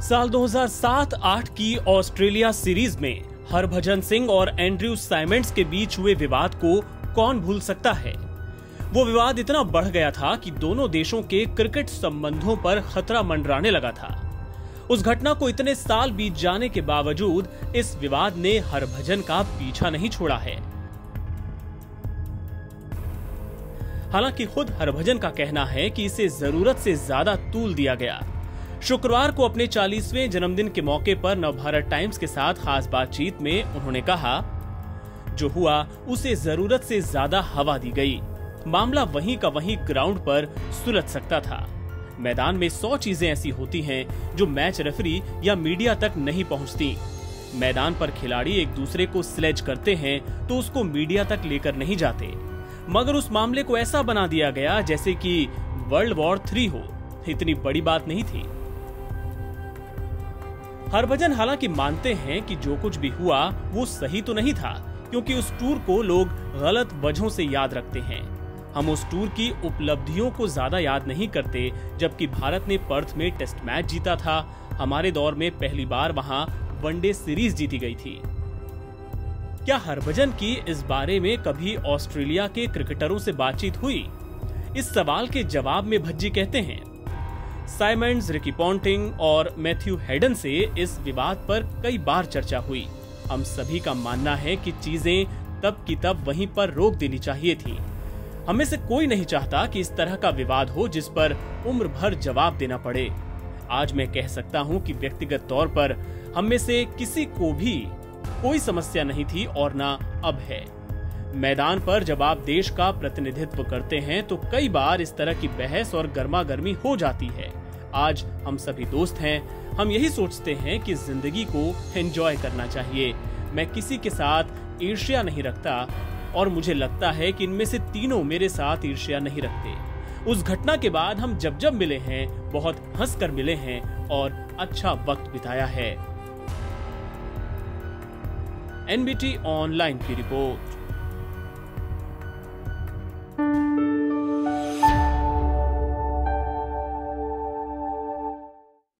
साल 2007-8 की Australia series में हरभजन सिंह और एंड्रयू साइमेंट्स के बीच हुए विवाद को कौन भूल सकता है? वो विवाद इतना बढ़ गया था कि दोनों देशों के क्रिकेट संबंधों पर खतरा मंडराने लगा था। उस घटना को इतने साल बीत जाने के बावजूद इस विवाद ने हरभजन का पीछा नहीं छोड़ा है। हालाँकि खुद हरभजन का कहना है कि इसे ज़रूरत से ज़्यादा तूल दिया गया। शुक्रवार को अपने 40वें जन्मदिन के मौके पर नवभारत टाइम्स के साथ खास बातचीत में उन्होंने कहा, जो हुआ, उसे ज़रूरत से ज़्यादा हवा दी गई। मामला वहीं का वहीं ग्राउंड पर सुलझ सकता था। मैदान में सौ चीज़ें ऐसी होती हैं, जो मैच रेफरी या मीडिया तक नहीं पहुँचती। मैदान पर खिलाड़ी एक दूसरे को स्लेज करते हैं तो उसको मीडिया तक लेकर नहीं जाते। मगर उस मामले को ऐसा बना दिया गया, जैसे कि वर्ल्ड वॉर थ्री हो। इतनी बड़ी बात नहीं थी। हरभजन हालाँकि मानते हैं कि जो कुछ भी हुआ, वो सही तो नहीं था, क्योंकि उस टूर को लोग गलत वजहों से याद रखते हैं। हम उस टूर की उपलब्धियों को ज़्यादा याद नहीं करते, जबकि भारत ने पर्थ में टेस्ट मैच जीता था। हमारे दौर में पहली बार वहाँ वनडे सीरीज़ जीती गई थी। क्या हरभजन की इस बारे में कभी ऑस्ट्रेलिया के क्रिकेटरों से बातचीत हुई? इस सवाल के जवाब में भज्जी कहते हैं साइमंड्स रिकी पॉन्टिंग और मैथ्यू हेडन से इस विवाद पर कई बार चर्चा हुई। हम सभी का मानना है कि चीज़ें तब की तब वहीं पर रोक देनी चाहिए थी। हमें से कोई नहीं चाहता कि इस तरह का विवाद हो जिस पर उम्र भर जवाब देना पड़े। आज मैं कह सकता हूँ कि व्यक्तिगत तौर पर हम में से किसी को भी कोई समस्या नहीं थी और ना अब है। मैदान पर जब आप देश का प्रतिनिधित्व करते हैं तो कई बार इस तरह की बहस और गर्मा गर्मी हो जाती है। आज हम सभी दोस्त हैं। हम यही सोचते हैं कि ज़िंदगी को एंजॉय करना चाहिए। मैं किसी के साथ ईर्ष्या नहीं रखता, और मुझे लगता है कि इनमें से तीनों मेरे साथ ईर्ष्या नहीं रखते। उस घटना के बाद हम जब जब मिले हैं, बहुत हंसकर मिले हैं, और अच्छा वक्त बिताया है। एनबीटी ऑनलाइन की रिपोर्ट।